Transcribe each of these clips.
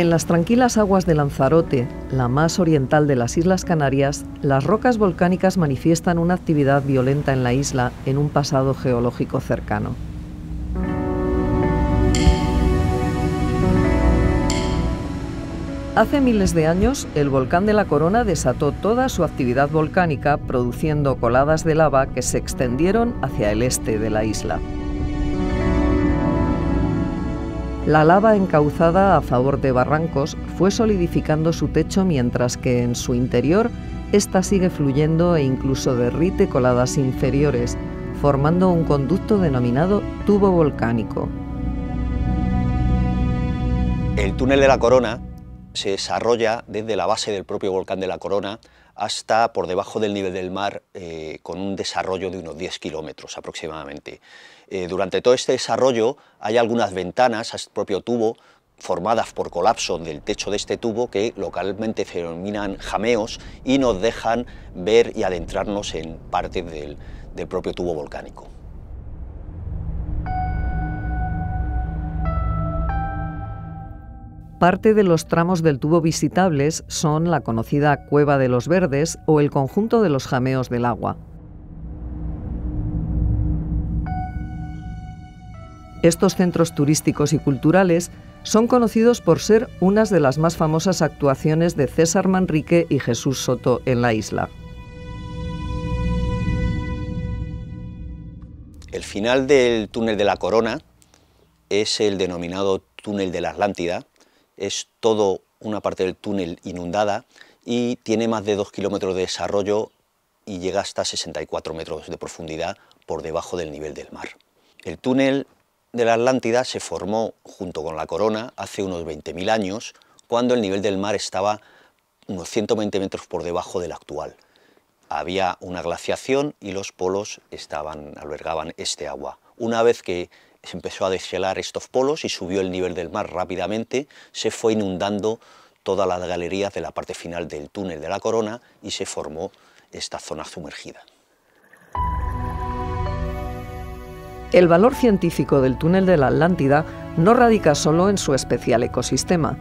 En las tranquilas aguas de Lanzarote, la más oriental de las Islas Canarias, las rocas volcánicas manifiestan una actividad violenta en la isla en un pasado geológico cercano. Hace miles de años, el volcán de la Corona desató toda su actividad volcánica, produciendo coladas de lava que se extendieron hacia el este de la isla. La lava encauzada a favor de barrancos fue solidificando su techo mientras que en su interior ésta sigue fluyendo e incluso derrite coladas inferiores, formando un conducto denominado tubo volcánico. El túnel de la Corona se desarrolla desde la base del propio volcán de la Corona hasta por debajo del nivel del mar eh, con un desarrollo de unos 10 kilómetros aproximadamente. Eh, durante todo este desarrollo hay algunas ventanas al propio tubo formadas por colapso del techo de este tubo que localmente se denominan jameos y nos dejan ver y adentrarnos en parte del propio tubo volcánico. Parte de los tramos del tubo visitables son la conocida Cueva de los Verdes o el conjunto de los jameos del agua. Estos centros turísticos y culturales son conocidos por ser unas de las más famosas actuaciones de César Manrique y Jesús Soto en la isla. El final del túnel de la Corona es el denominado túnel de la Atlántida, es todo una parte del túnel inundada y tiene más de 2 kilómetros de desarrollo y llega hasta 64 metros de profundidad por debajo del nivel del mar. El túnel de la Atlántida se formó junto con la corona hace unos 20.000 años, cuando el nivel del mar estaba unos 120 metros por debajo del actual. Había una glaciación y los polos estaban, albergaban este agua. Una vez que se empezó a deshelar estos polos y subió el nivel del mar rápidamente, se fue inundando todas las galerías de la parte final del túnel de la corona y se formó esta zona sumergida. El valor científico del túnel de la Atlántida no radica solo en su especial ecosistema.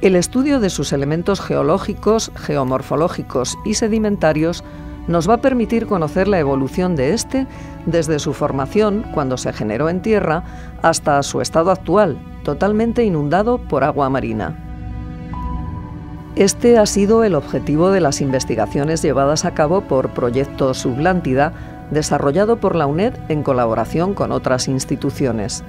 El estudio de sus elementos geológicos, geomorfológicos y sedimentarios nos va a permitir conocer la evolución de este desde su formación, cuando se generó en tierra, hasta su estado actual, totalmente inundado por agua marina. Este ha sido el objetivo de las investigaciones llevadas a cabo por Proyecto Sublántida, desarrollado por la UNED en colaboración con otras instituciones.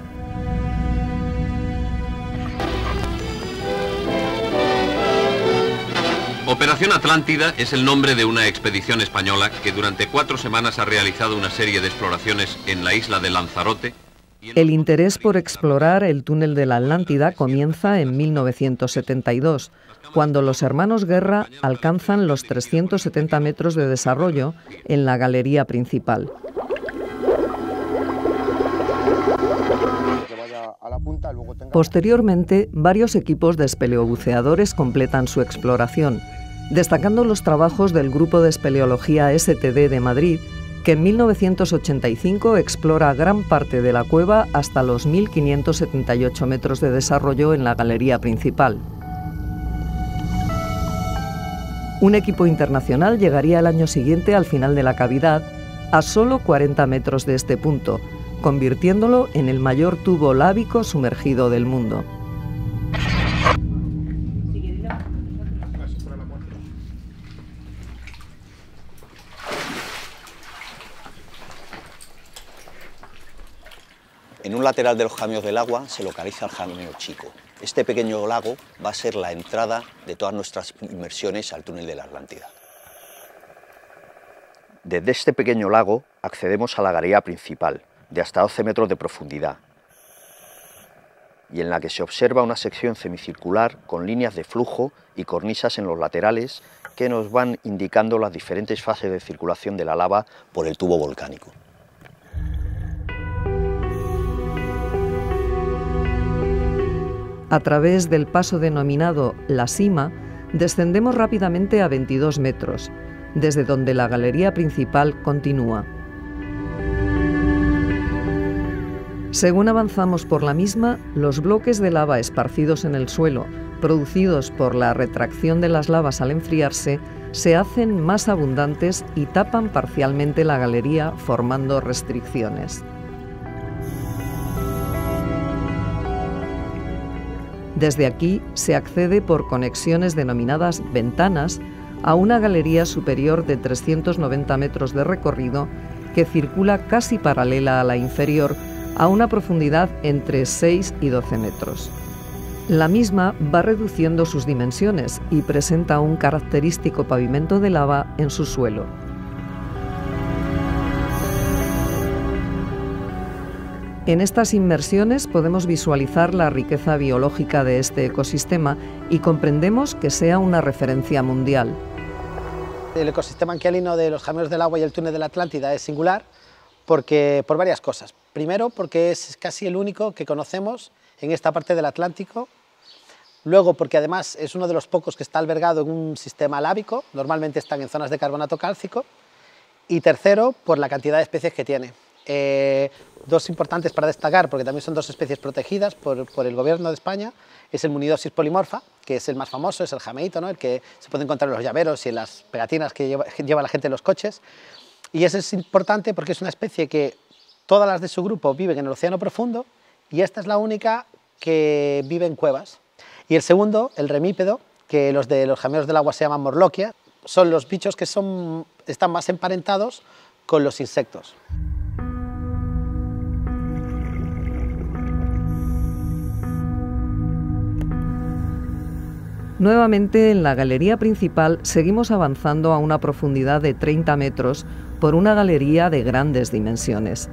Operación Atlántida es el nombre de una expedición española que durante cuatro semanas ha realizado una serie de exploraciones en la isla de Lanzarote. El interés por explorar el túnel de la Atlántida comienza en 1972, cuando los hermanos Guerra alcanzan los 370 metros de desarrollo en la galería principal. Posteriormente, varios equipos de espeleobuceadores completan su exploración, destacando los trabajos del Grupo de Espeleología STD de Madrid, que en 1985 explora gran parte de la cueva hasta los 1.578 metros de desarrollo en la galería principal. Un equipo internacional llegaría el año siguiente al final de la cavidad, a solo 40 metros de este punto, convirtiéndolo en el mayor tubo lábico sumergido del mundo. Lateral de los jameos del agua se localiza el jameo chico. Este pequeño lago va a ser la entrada de todas nuestras inmersiones al túnel de la Atlántida. Desde este pequeño lago accedemos a la galería principal, de hasta 12 metros de profundidad, y en la que se observa una sección semicircular con líneas de flujo y cornisas en los laterales que nos van indicando las diferentes fases de circulación de la lava por el tubo volcánico. A través del paso denominado La Cima, descendemos rápidamente a 22 metros, desde donde la galería principal continúa. Según avanzamos por la misma, los bloques de lava esparcidos en el suelo, producidos por la retracción de las lavas al enfriarse, se hacen más abundantes y tapan parcialmente la galería formando restricciones. Desde aquí se accede por conexiones denominadas ventanas a una galería superior de 390 metros de recorrido que circula casi paralela a la inferior a una profundidad entre 6 y 12 metros. La misma va reduciendo sus dimensiones y presenta un característico pavimento de lava en su suelo. En estas inmersiones podemos visualizar la riqueza biológica de este ecosistema y comprendemos que sea una referencia mundial. El ecosistema anquialino de los jameos del agua y el túnel de la Atlántida es singular porque, por varias cosas. Primero, porque es casi el único que conocemos en esta parte del Atlántico. Luego, porque además es uno de los pocos que está albergado en un sistema lábico, normalmente están en zonas de carbonato cálcico. Y tercero, por la cantidad de especies que tiene. Eh, dos importantes para destacar, porque también son dos especies protegidas por, el gobierno de España, es el Munidosis polimorfa, que es el más famoso, es el jameito, ¿no? el que se puede encontrar en los llaveros y en las pegatinas que lleva, la gente en los coches. Y ese es importante porque es una especie que todas las de su grupo viven en el océano profundo y esta es la única que vive en cuevas. Y el segundo, el remípedo, que los de los jameos del agua se llaman morloquia, son los bichos que son, están más emparentados con los insectos. Nuevamente en la galería principal seguimos avanzando a una profundidad de 30 metros por una galería de grandes dimensiones.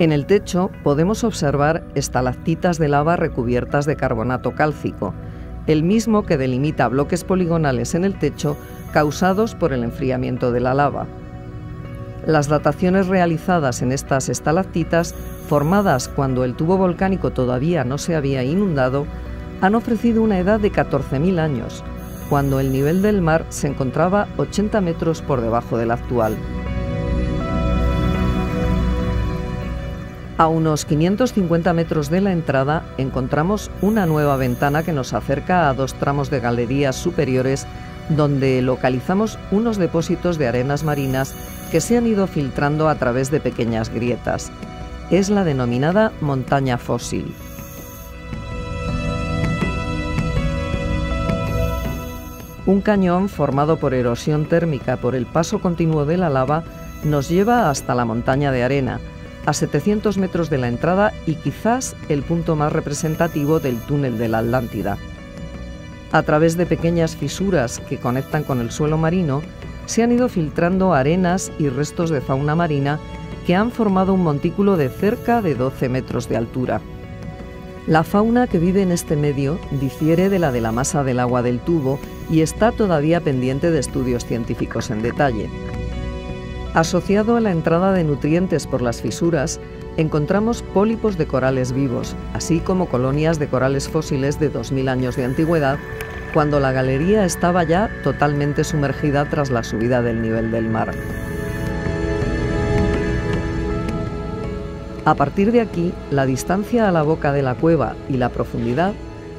En el techo podemos observar estalactitas de lava recubiertas de carbonato cálcico, el mismo que delimita bloques poligonales en el techo causados por el enfriamiento de la lava. Las dataciones realizadas en estas estalactitas formadas cuando el tubo volcánico todavía no se había inundado, han ofrecido una edad de 14.000 años, cuando el nivel del mar se encontraba 80 metros por debajo del actual. A unos 550 metros de la entrada encontramos una nueva ventana que nos acerca a dos tramos de galerías superiores donde localizamos unos depósitos de arenas marinas que se han ido filtrando a través de pequeñas grietas es la denominada montaña fósil. Un cañón formado por erosión térmica por el paso continuo de la lava nos lleva hasta la montaña de arena, a 700 metros de la entrada y quizás el punto más representativo del túnel de la Atlántida. A través de pequeñas fisuras que conectan con el suelo marino, se han ido filtrando arenas y restos de fauna marina que han formado un montículo de cerca de 12 metros de altura. La fauna que vive en este medio difiere de la de la masa del agua del tubo y está todavía pendiente de estudios científicos en detalle. Asociado a la entrada de nutrientes por las fisuras, encontramos pólipos de corales vivos, así como colonias de corales fósiles de 2.000 años de antigüedad, cuando la galería estaba ya totalmente sumergida tras la subida del nivel del mar. A partir de aquí, la distancia a la boca de la cueva y la profundidad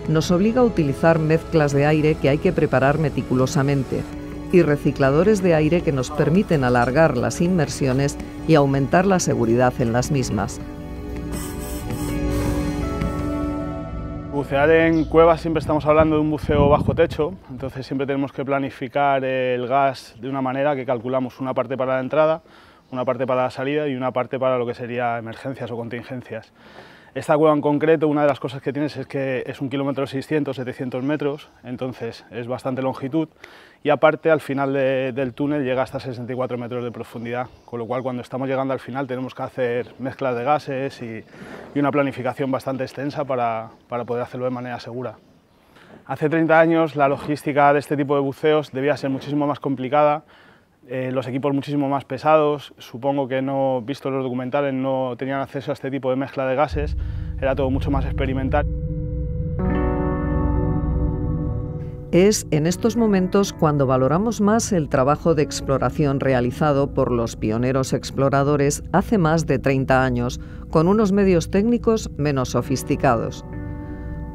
nos obliga a utilizar mezclas de aire que hay que preparar meticulosamente y recicladores de aire que nos permiten alargar las inmersiones y aumentar la seguridad en las mismas. Bucear en cuevas siempre estamos hablando de un buceo bajo techo, entonces siempre tenemos que planificar el gas de una manera que calculamos una parte para la entrada, una parte para la salida y una parte para lo que sería emergencias o contingencias. Esta cueva en concreto, una de las cosas que tienes es que es un kilómetro 600, 700 metros, entonces es bastante longitud y aparte al final del túnel llega hasta 64 metros de profundidad, con lo cual cuando estamos llegando al final tenemos que hacer mezclas de gases y, una planificación bastante extensa para, para poder hacerlo de manera segura. Hace 30 años la logística de este tipo de buceos debía ser muchísimo más complicada, eh, los equipos muchísimo más pesados, supongo que no, visto los documentales, no tenían acceso a este tipo de mezcla de gases, era todo mucho más experimental. es en estos momentos cuando valoramos más el trabajo de exploración realizado por los pioneros exploradores hace más de 30 años, con unos medios técnicos menos sofisticados.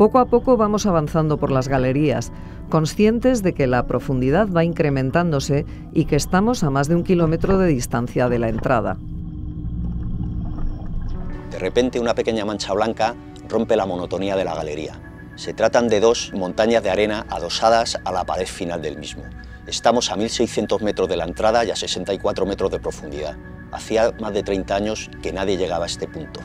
Poco a poco vamos avanzando por las galerías, conscientes de que la profundidad va incrementándose y que estamos a más de un kilómetro de distancia de la entrada. De repente una pequeña mancha blanca rompe la monotonía de la galería. Se tratan de dos montañas de arena adosadas a la pared final del mismo. Estamos a 1.600 metros de la entrada y a 64 metros de profundidad. Hacía más de 30 años que nadie llegaba a este punto.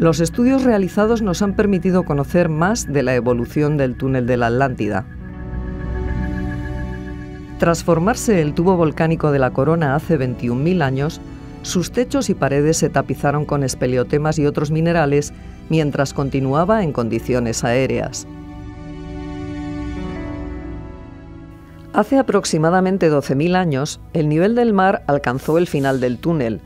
Los estudios realizados nos han permitido conocer más de la evolución del túnel de la Atlántida. Tras formarse el tubo volcánico de la corona hace 21.000 años, sus techos y paredes se tapizaron con espeleotemas y otros minerales mientras continuaba en condiciones aéreas. Hace aproximadamente 12.000 años, el nivel del mar alcanzó el final del túnel,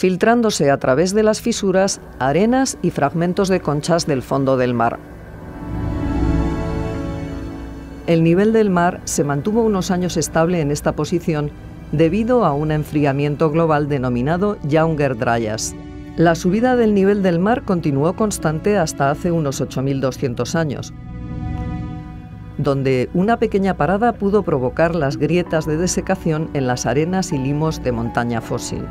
filtrándose a través de las fisuras arenas y fragmentos de conchas del fondo del mar. El nivel del mar se mantuvo unos años estable en esta posición debido a un enfriamiento global denominado Younger Dryas. La subida del nivel del mar continuó constante hasta hace unos 8.200 años, donde una pequeña parada pudo provocar las grietas de desecación en las arenas y limos de montaña fósil.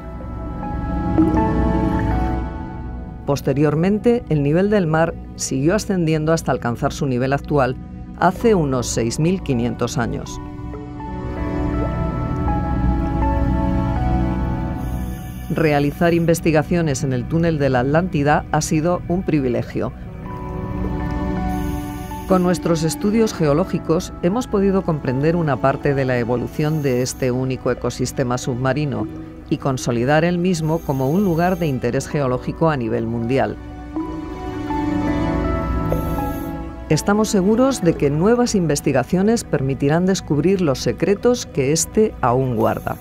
Posteriormente, el nivel del mar siguió ascendiendo hasta alcanzar su nivel actual hace unos 6.500 años. realizar investigaciones en el túnel de la Atlántida ha sido un privilegio. Con nuestros estudios geológicos hemos podido comprender una parte de la evolución de este único ecosistema submarino y consolidar el mismo como un lugar de interés geológico a nivel mundial. Estamos seguros de que nuevas investigaciones permitirán descubrir los secretos que éste aún guarda.